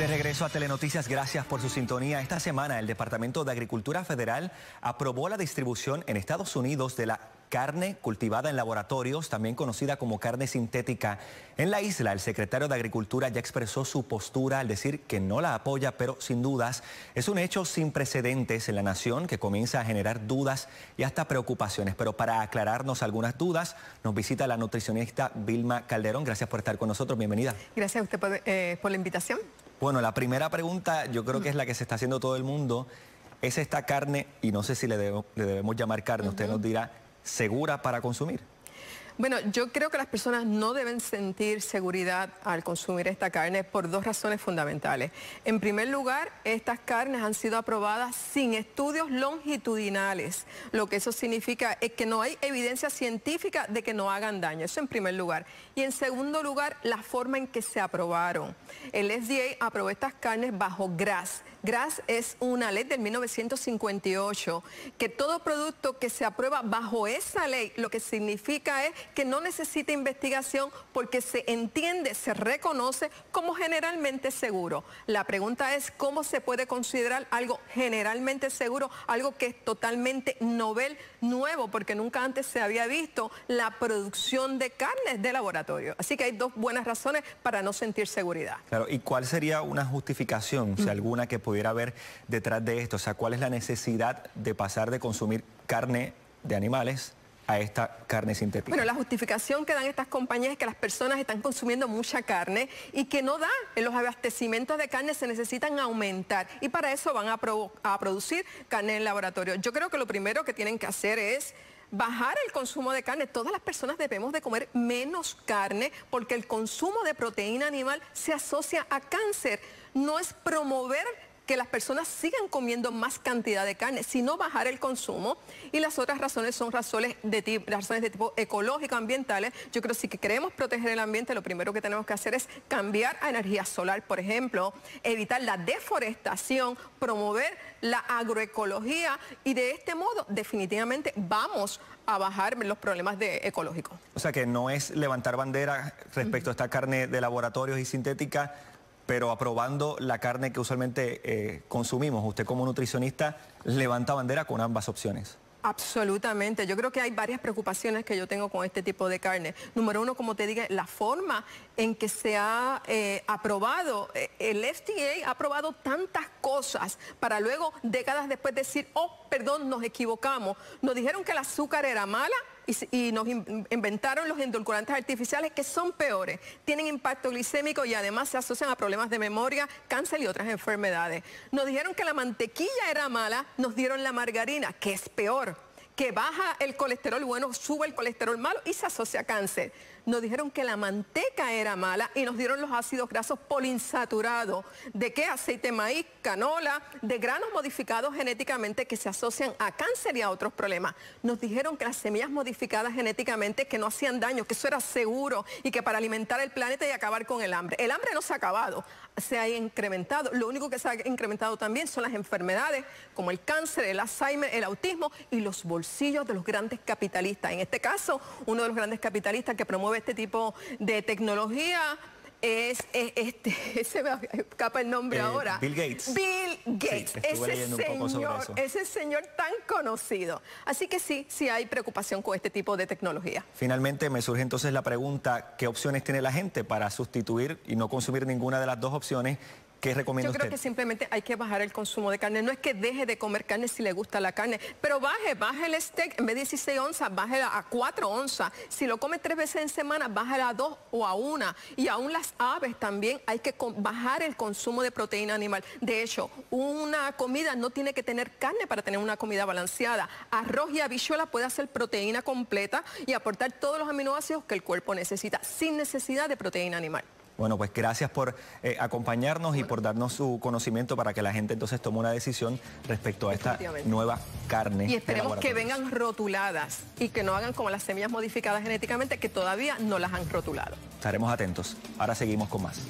De regreso a Telenoticias, gracias por su sintonía. Esta semana el Departamento de Agricultura Federal aprobó la distribución en Estados Unidos de la carne cultivada en laboratorios, también conocida como carne sintética. En la isla, el secretario de Agricultura ya expresó su postura al decir que no la apoya, pero sin dudas es un hecho sin precedentes en la nación que comienza a generar dudas y hasta preocupaciones. Pero para aclararnos algunas dudas, nos visita la nutricionista Vilma Calderón. Gracias por estar con nosotros. Bienvenida. Gracias a usted por, eh, por la invitación. Bueno, la primera pregunta yo creo que es la que se está haciendo todo el mundo. ¿Es esta carne, y no sé si le, debemos llamar carne, usted nos dirá, segura para consumir? Bueno, yo creo que las personas no deben sentir seguridad al consumir esta carne por dos razones fundamentales. En primer lugar, estas carnes han sido aprobadas sin estudios longitudinales. Lo que eso significa es que no hay evidencia científica de que no hagan daño. Eso en primer lugar. Y en segundo lugar, la forma en que se aprobaron. El FDA aprobó estas carnes bajo GRAS. GRAS es una ley del 1958 que todo producto que se aprueba bajo esa ley lo que significa es que no necesita investigación porque se entiende, se reconoce como generalmente seguro. La pregunta es cómo se puede considerar algo generalmente seguro, algo que es totalmente novel, nuevo, porque nunca antes se había visto la producción de carnes de laboratorio. Así que hay dos buenas razones para no sentir seguridad. Claro, ¿y cuál sería una justificación, si alguna que pudiera haber detrás de esto? O sea, ¿cuál es la necesidad de pasar de consumir carne de animales a esta carne sintética? Bueno, la justificación que dan estas compañías es que las personas están consumiendo mucha carne y que no da. En los abastecimientos de carne se necesitan aumentar y para eso van a, a producir carne en laboratorio. Yo creo que lo primero que tienen que hacer es bajar el consumo de carne. Todas las personas debemos de comer menos carne porque el consumo de proteína animal se asocia a cáncer. No es promover que las personas sigan comiendo más cantidad de carne, sino bajar el consumo. Y las otras razones son razones de tipo, ecológico, ambientales. Yo creo que si queremos proteger el ambiente, lo primero que tenemos que hacer es cambiar a energía solar, por ejemplo, evitar la deforestación, promover la agroecología y de este modo definitivamente vamos a bajar los problemas de ecológicos. O sea que no es levantar bandera respecto a esta carne de laboratorios y sintética, pero aprobando la carne que usualmente eh, consumimos. Usted como nutricionista levanta bandera con ambas opciones. Absolutamente. Yo creo que hay varias preocupaciones que yo tengo con este tipo de carne. Número uno, como te dije, la forma en que se ha eh, aprobado. Eh, el FDA ha aprobado tantas cosas para luego, décadas después, decir, oh, perdón, nos equivocamos. Nos dijeron que el azúcar era mala y, nos inventaron los endulcorantes artificiales que son peores, tienen impacto glicémico y además se asocian a problemas de memoria, cáncer y otras enfermedades. Nos dijeron que la mantequilla era mala, nos dieron la margarina, que es peor que baja el colesterol bueno, sube el colesterol malo y se asocia a cáncer. Nos dijeron que la manteca era mala y nos dieron los ácidos grasos poliinsaturados. ¿De qué? Aceite maíz, canola, de granos modificados genéticamente que se asocian a cáncer y a otros problemas. Nos dijeron que las semillas modificadas genéticamente que no hacían daño, que eso era seguro y que para alimentar el planeta y acabar con el hambre. El hambre no se ha acabado, se ha incrementado. Lo único que se ha incrementado también son las enfermedades como el cáncer, el Alzheimer, el autismo y los bolsillos de los grandes capitalistas. En este caso, uno de los grandes capitalistas que promueve este tipo de tecnología es, este, se me escapa el nombre eh, ahora. Bill Gates. Bill Gates, ese, señor, ese señor tan conocido. Así que sí, sí hay preocupación con este tipo de tecnología. Finalmente me surge entonces la pregunta, ¿qué opciones tiene la gente para sustituir y no consumir ninguna de las dos opciones ¿Qué recomienda Yo creo que simplemente hay que bajar el consumo de carne. No es que deje de comer carne si le gusta la carne, pero baje, baje el steak, en vez de 16 onzas, baje a 4 onzas. Si lo come tres veces en semana, baje a 2 o a 1. Y aún las aves también hay que bajar el consumo de proteína animal. De hecho, una comida no tiene que tener carne para tener una comida balanceada. Arroz y habichuela puede hacer proteína completa y aportar todos los aminoácidos que el cuerpo necesita, sin necesidad de proteína animal. Bueno, pues gracias por eh, acompañarnos y por darnos su conocimiento para que la gente entonces tome una decisión respecto a esta nueva carne. Y esperemos que vengan rotuladas y que no hagan como las semillas modificadas genéticamente que todavía no las han rotulado. Estaremos atentos. Ahora seguimos con más.